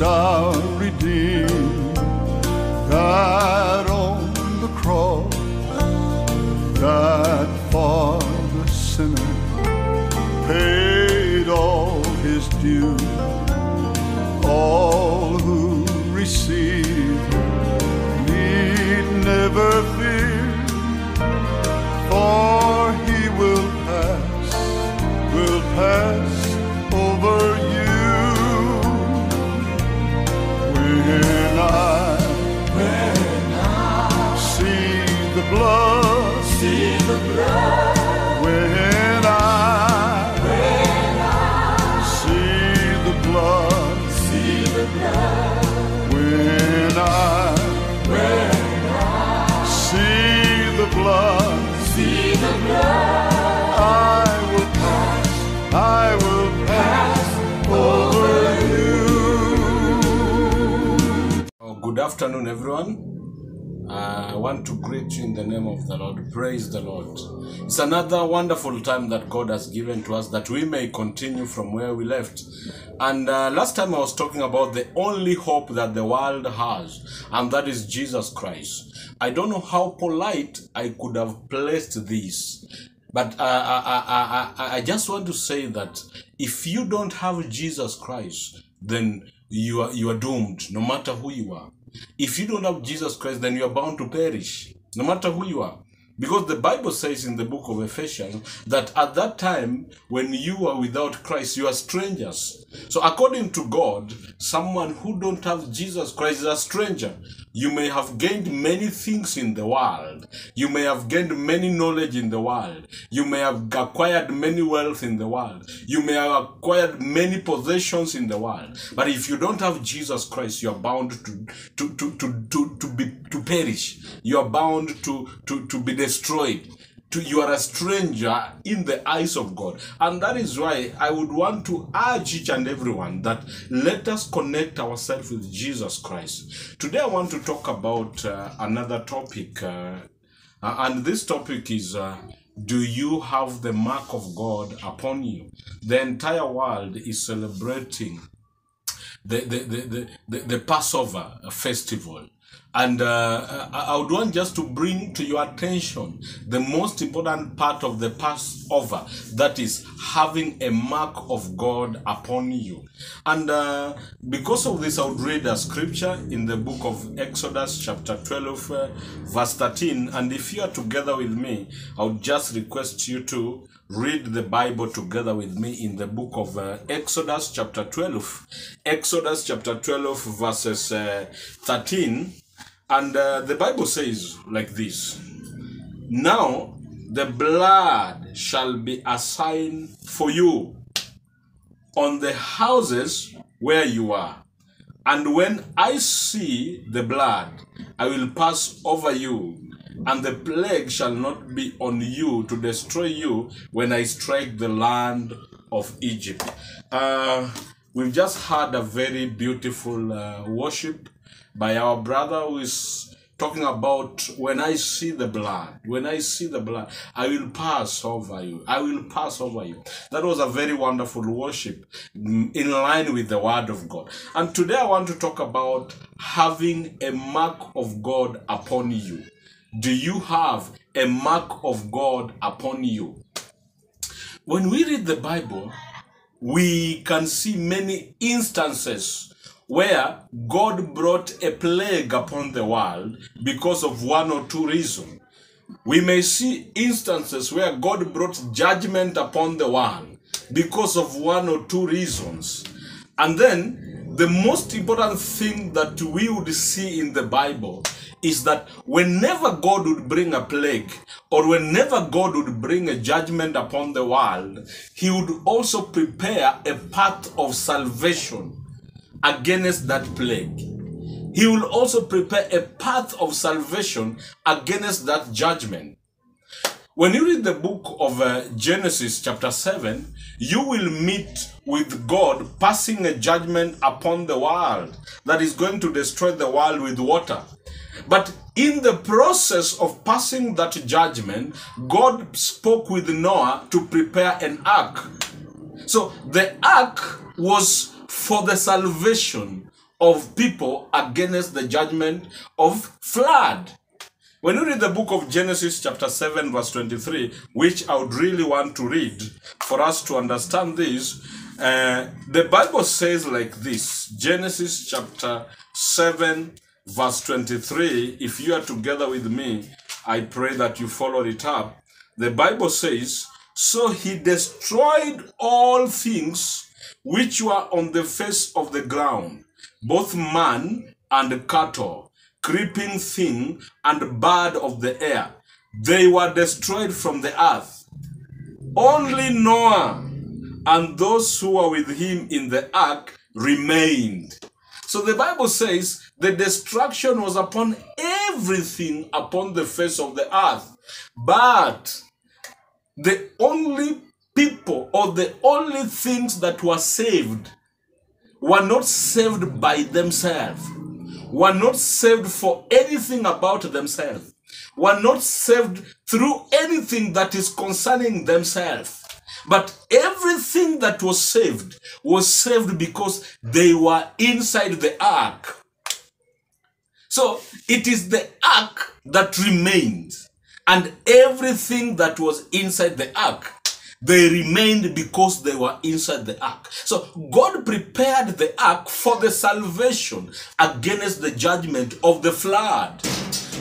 thou redeemed, died on the cross, died for the sinner, paid all his due. All who receive afternoon, everyone. Uh, I want to greet you in the name of the Lord. Praise the Lord. It's another wonderful time that God has given to us that we may continue from where we left. And uh, last time I was talking about the only hope that the world has, and that is Jesus Christ. I don't know how polite I could have placed this, but uh, I, I, I, I, I just want to say that if you don't have Jesus Christ, then you are you are doomed, no matter who you are. If you don't have Jesus Christ, then you are bound to perish, no matter who you are. Because the Bible says in the book of Ephesians that at that time, when you are without Christ, you are strangers. So according to God, someone who don't have Jesus Christ is a stranger. You may have gained many things in the world. You may have gained many knowledge in the world. You may have acquired many wealth in the world. You may have acquired many possessions in the world. But if you don't have Jesus Christ, you are bound to to to to to, to be to perish. You are bound to to to be destroyed. To, you are a stranger in the eyes of God. And that is why I would want to urge each and everyone that let us connect ourselves with Jesus Christ. Today I want to talk about uh, another topic. Uh, uh, and this topic is uh, Do you have the mark of God upon you? The entire world is celebrating the, the, the, the, the, the Passover festival. And uh, I would want just to bring to your attention the most important part of the Passover that is having a mark of God upon you. And uh, because of this, I would read a scripture in the book of Exodus, chapter 12, uh, verse 13. And if you are together with me, I would just request you to read the Bible together with me in the book of uh, Exodus, chapter 12. Exodus, chapter 12, verses uh, 13. And uh, the Bible says like this Now the blood shall be a sign for you on the houses where you are. And when I see the blood, I will pass over you, and the plague shall not be on you to destroy you when I strike the land of Egypt. Uh, we've just had a very beautiful uh, worship by our brother who is talking about when I see the blood, when I see the blood, I will pass over you. I will pass over you. That was a very wonderful worship mm, in line with the word of God. And today I want to talk about having a mark of God upon you. Do you have a mark of God upon you? When we read the Bible, we can see many instances where God brought a plague upon the world because of one or two reasons. We may see instances where God brought judgment upon the world because of one or two reasons. And then the most important thing that we would see in the Bible is that whenever God would bring a plague or whenever God would bring a judgment upon the world, he would also prepare a path of salvation against that plague. He will also prepare a path of salvation against that judgment. When you read the book of uh, Genesis, chapter 7, you will meet with God passing a judgment upon the world that is going to destroy the world with water. But in the process of passing that judgment, God spoke with Noah to prepare an ark. So the ark was for the salvation of people against the judgment of flood. When you read the book of Genesis, chapter 7, verse 23, which I would really want to read for us to understand this, uh, the Bible says like this Genesis chapter 7, verse 23. If you are together with me, I pray that you follow it up. The Bible says, So he destroyed all things which were on the face of the ground, both man and cattle, creeping thing and bird of the air. They were destroyed from the earth. Only Noah and those who were with him in the ark remained. So the Bible says the destruction was upon everything upon the face of the earth. But the only people or the only things that were saved were not saved by themselves, were not saved for anything about themselves, were not saved through anything that is concerning themselves. But everything that was saved was saved because they were inside the ark. So it is the ark that remains, and everything that was inside the ark, they remained because they were inside the ark. So God prepared the ark for the salvation against the judgment of the flood.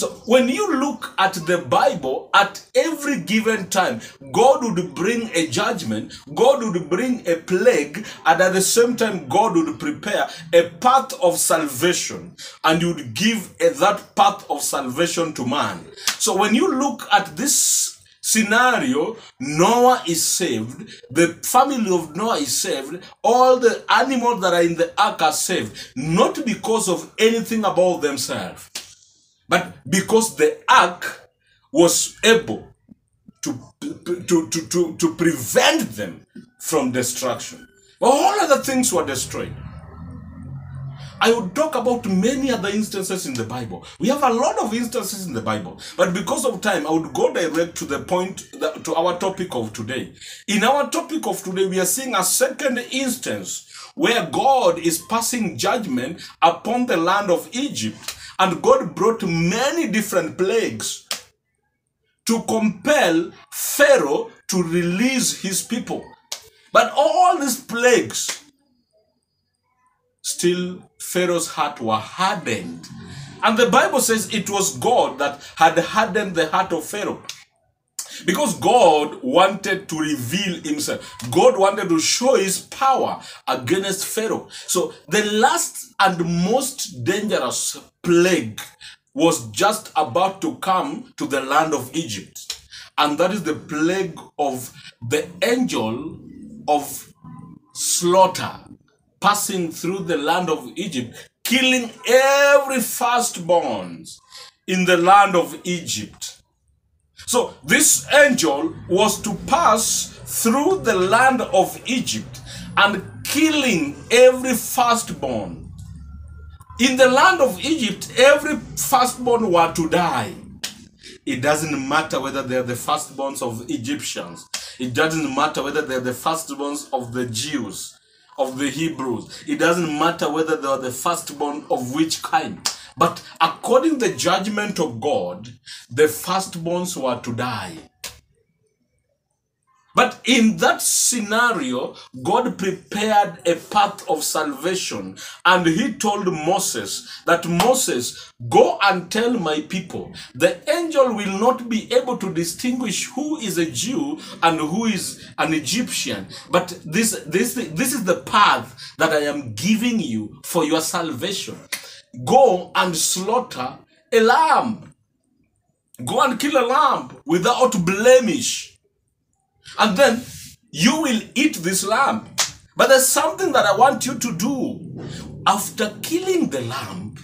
So when you look at the Bible, at every given time, God would bring a judgment, God would bring a plague, and at the same time, God would prepare a path of salvation, and you would give a, that path of salvation to man. So when you look at this scenario, Noah is saved, the family of Noah is saved, all the animals that are in the ark are saved, not because of anything about themselves. But because the ark was able to, to, to, to, to prevent them from destruction. All other things were destroyed. I would talk about many other instances in the Bible. We have a lot of instances in the Bible, but because of time, I would go direct to the point, that, to our topic of today. In our topic of today, we are seeing a second instance where God is passing judgment upon the land of Egypt and God brought many different plagues to compel Pharaoh to release his people. But all these plagues, still Pharaoh's heart were hardened. And the Bible says it was God that had hardened the heart of Pharaoh. Because God wanted to reveal himself. God wanted to show his power against Pharaoh. So the last and most dangerous plague was just about to come to the land of Egypt. And that is the plague of the angel of slaughter passing through the land of Egypt, killing every firstborn in the land of Egypt. So this angel was to pass through the land of Egypt and killing every firstborn. In the land of Egypt, every firstborn were to die. It doesn't matter whether they're the firstborns of Egyptians. It doesn't matter whether they're the firstborns of the Jews, of the Hebrews. It doesn't matter whether they are the firstborn of which kind. But according the judgment of God, the firstborns were to die. But in that scenario, God prepared a path of salvation. And he told Moses that Moses, go and tell my people, the angel will not be able to distinguish who is a Jew and who is an Egyptian. But this, this, this is the path that I am giving you for your salvation. Go and slaughter a lamb. Go and kill a lamb without blemish. And then you will eat this lamb. But there's something that I want you to do. After killing the lamb,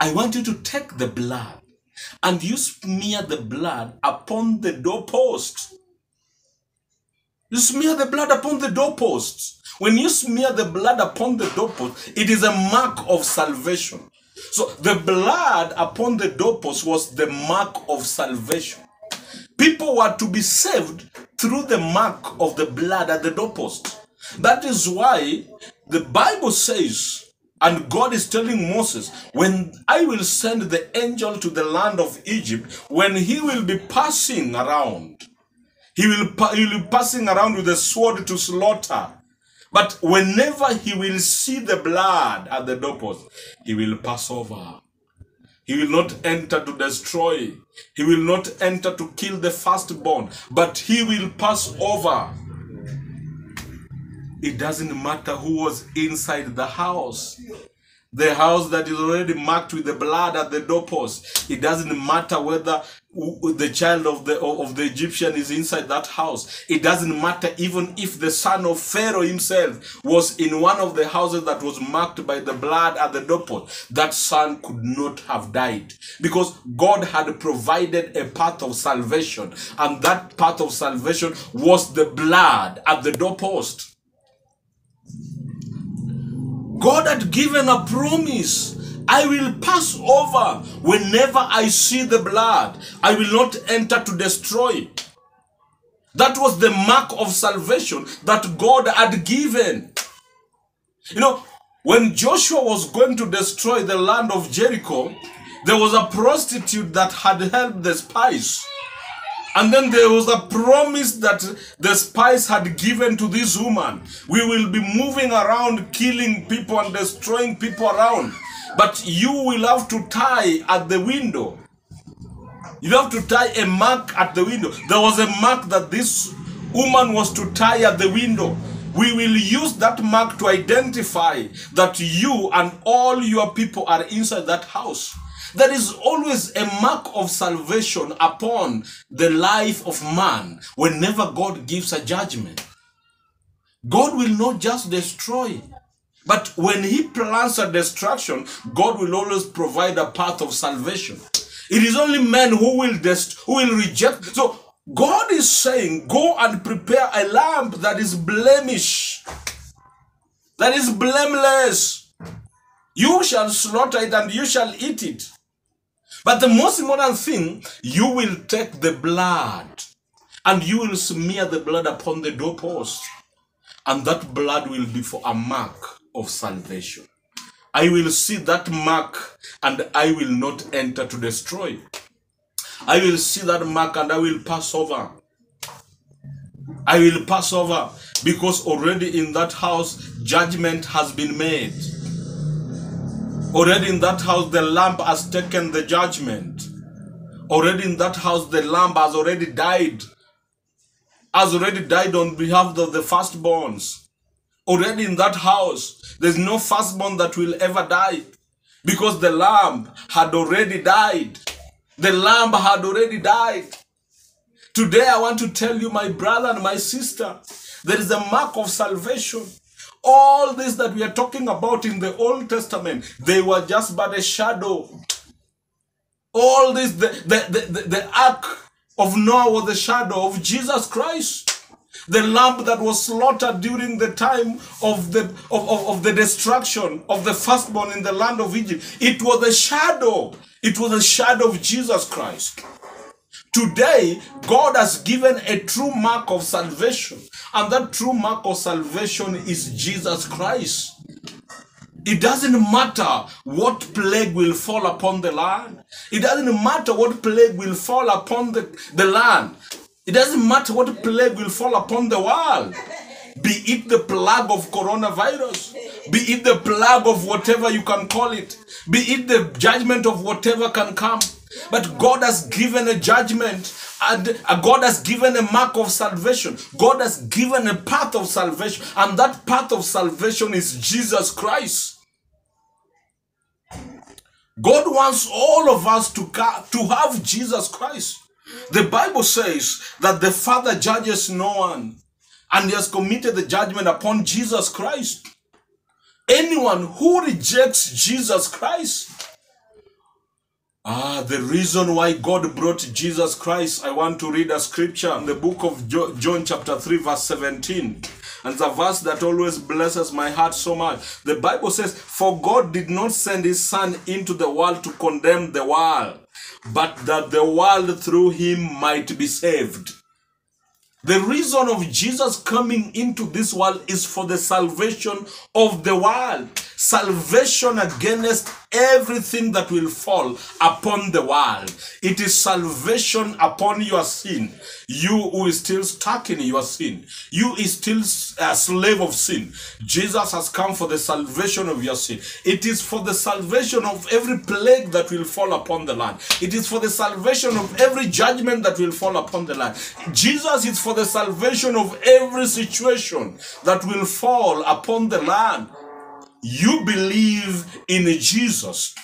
I want you to take the blood and you smear the blood upon the doorpost. You smear the blood upon the doorposts. When you smear the blood upon the doorpost, it is a mark of salvation. So the blood upon the doorpost was the mark of salvation. People were to be saved through the mark of the blood at the doorpost. That is why the Bible says, And God is telling Moses, when I will send the angel to the land of Egypt, when he will be passing around, he will, he will be passing around with a sword to slaughter. But whenever he will see the blood at the doorpost, he will pass over. He will not enter to destroy. He will not enter to kill the firstborn, but he will pass over. It doesn't matter who was inside the house. The house that is already marked with the blood at the doorpost. It doesn't matter whether the child of the of the Egyptian is inside that house. It doesn't matter even if the son of Pharaoh himself was in one of the houses that was marked by the blood at the doorpost. That son could not have died because God had provided a path of salvation, and that path of salvation was the blood at the doorpost. God had given a promise. I will pass over whenever I see the blood. I will not enter to destroy. That was the mark of salvation that God had given. You know, when Joshua was going to destroy the land of Jericho, there was a prostitute that had helped the spies. And then there was a promise that the spies had given to this woman. We will be moving around, killing people and destroying people around. But you will have to tie at the window. You have to tie a mark at the window. There was a mark that this woman was to tie at the window. We will use that mark to identify that you and all your people are inside that house. There is always a mark of salvation upon the life of man whenever God gives a judgment. God will not just destroy, but when He plans a destruction, God will always provide a path of salvation. It is only men who will dest- who will reject. So God is saying, "Go and prepare a lamb that is blemish, that is blameless. You shall slaughter it and you shall eat it." But the most important thing, you will take the blood and you will smear the blood upon the doorpost. And that blood will be for a mark of salvation. I will see that mark and I will not enter to destroy. I will see that mark and I will pass over. I will pass over because already in that house judgment has been made. Already in that house, the lamb has taken the judgment. Already in that house, the lamb has already died. Has already died on behalf of the firstborns. Already in that house, there's no firstborn that will ever die because the lamb had already died. The lamb had already died. Today, I want to tell you, my brother and my sister, there is a mark of salvation. All this that we are talking about in the Old Testament, they were just but a shadow. All this, the, the, the, the, ark of Noah was a shadow of Jesus Christ. The lamb that was slaughtered during the time of the of, of, of the destruction of the firstborn in the land of Egypt. It was a shadow. It was a shadow of Jesus Christ. Today, God has given a true mark of salvation, and that true mark of salvation is Jesus Christ. It doesn't matter what plague will fall upon the land. It doesn't matter what plague will fall upon the, the land. It doesn't matter what plague will fall upon the world. Be it the plague of coronavirus, be it the plague of whatever you can call it, be it the judgment of whatever can come. But God has given a judgment Uh, God has given a mark of salvation. God has given a path of salvation, and that path of salvation is Jesus Christ. God wants all of us to, to have Jesus Christ. The Bible says that the Father judges no one, and He has committed the judgment upon Jesus Christ. Anyone who rejects Jesus Christ, Ah, the reason why God brought Jesus Christ, I want to read a scripture in the book of John, chapter 3, verse 17. And a verse that always blesses my heart so much. The Bible says, For God did not send his Son into the world to condemn the world, but that the world through him might be saved. The reason of Jesus coming into this world is for the salvation of the world. salvation against everything that will fall upon the world. It is salvation upon your sin. You who is still stuck in your sin. You is still a slave of sin. Jesus has come for the salvation of your sin. It is for the salvation of every plague that will fall upon the land. It is for the salvation of every judgment that will fall upon the land. Jesus is for the salvation of every situation that will fall upon the land. You believe in Jesus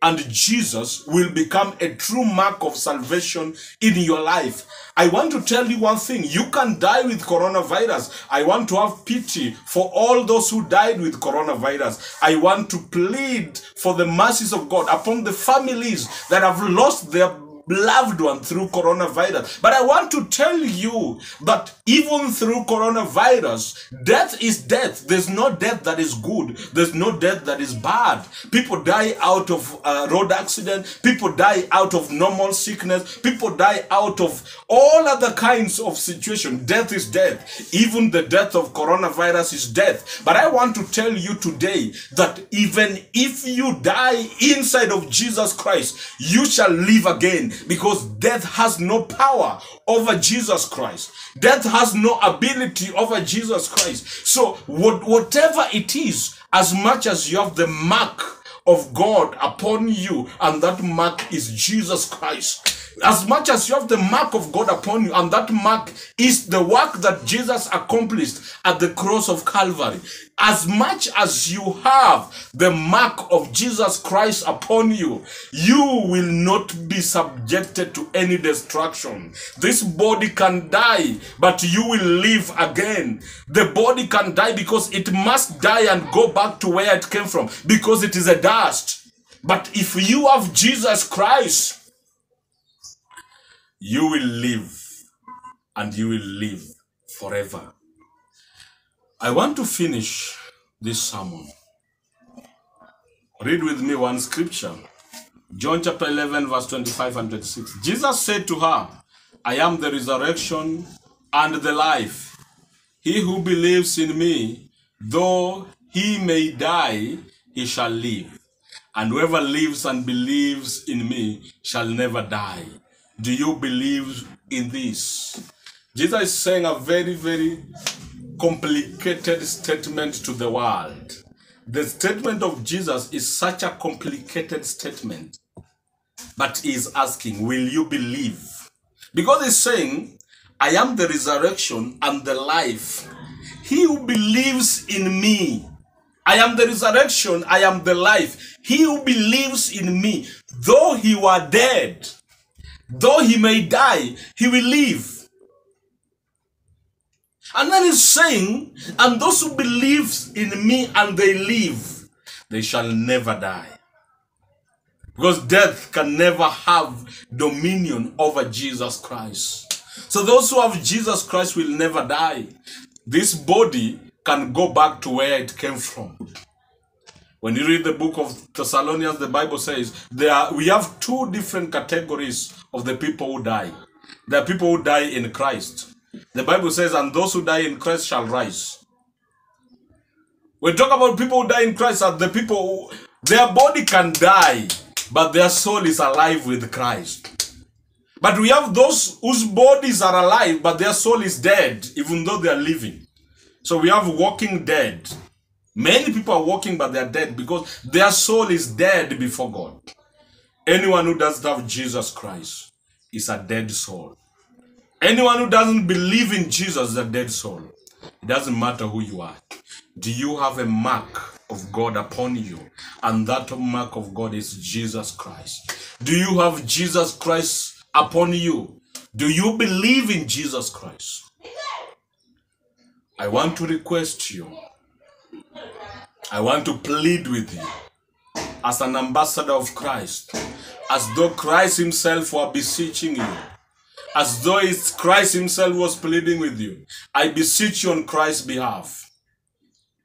and Jesus will become a true mark of salvation in your life. I want to tell you one thing. You can die with coronavirus. I want to have pity for all those who died with coronavirus. I want to plead for the mercies of God upon the families that have lost their loved one through coronavirus. But I want to tell you that even through coronavirus, death is death. There's no death that is good. There's no death that is bad. People die out of uh, road accident. People die out of normal sickness. People die out of all other kinds of situation. Death is death. Even the death of coronavirus is death. But I want to tell you today that even if you die inside of Jesus Christ, you shall live again because death has no power over Jesus Christ. Death has no ability over Jesus Christ. So what, whatever it is, as much as you have the mark of God upon you, and that mark is Jesus Christ. As much as you have the mark of God upon you, and that mark is the work that Jesus accomplished at the cross of Calvary. As much as you have the mark of Jesus Christ upon you, you will not be subjected to any destruction. This body can die, but you will live again. The body can die because it must die and go back to where it came from because it is a dust. But if you have Jesus Christ, you will live and you will live forever. I want to finish this sermon. Read with me one scripture. John chapter 11, verse 25 and 26. Jesus said to her, I am the resurrection and the life. He who believes in me, though he may die, he shall live. And whoever lives and believes in me shall never die. Do you believe in this? Jesus is saying a very, very complicated statement to the world. The statement of Jesus is such a complicated statement, but he is asking, Will you believe? Because he's saying, I am the resurrection and the life. He who believes in me, I am the resurrection, I am the life. He who believes in me, though he were dead, though he may die, he will live. And then he's saying, and those who believe in me and they live, they shall never die. Because death can never have dominion over Jesus Christ. So those who have Jesus Christ will never die. This body can go back to where it came from. When you read the book of Thessalonians, the Bible says there are, we have two different categories of the people who die. Are people who die in Christ. The Bible says, and those who die in Christ shall rise. We talk about people who die in Christ are the people who, their body can die, but their soul is alive with Christ. But we have those whose bodies are alive, but their soul is dead, even though they are living. So we have walking dead. Many people are walking, but they are dead because their soul is dead before God. Anyone who doesn't have Jesus Christ is a dead soul. Anyone who doesn't believe in Jesus is a dead soul. It doesn't matter who you are. Do you have a mark of God upon you? And that mark of God is Jesus Christ. Do you have Jesus Christ upon you? Do you believe in Jesus Christ? I want to request you. I want to plead with you as an ambassador of Christ, as though Christ Himself were beseeching you as though it's Christ Himself was pleading with you. I beseech you on Christ's behalf.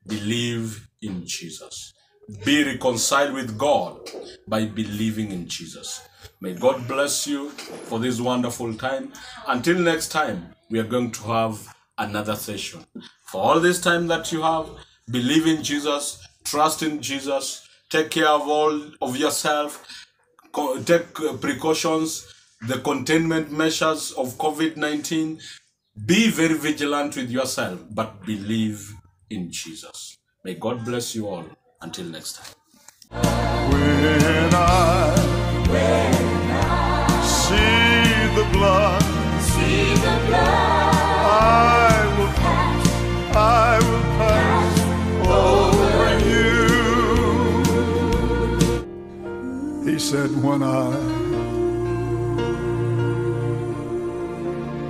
Believe in Jesus. Be reconciled with God by believing in Jesus. May God bless you for this wonderful time. Until next time, we are going to have another session. For all this time that you have, believe in Jesus, Trust in Jesus. Take care of all of yourself. Co- Take uh, precautions, the containment measures of COVID 19. Be very vigilant with yourself, but believe in Jesus. May God bless you all. Until next time. When I see the blood, said, when I,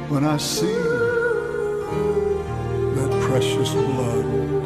when I see that precious blood,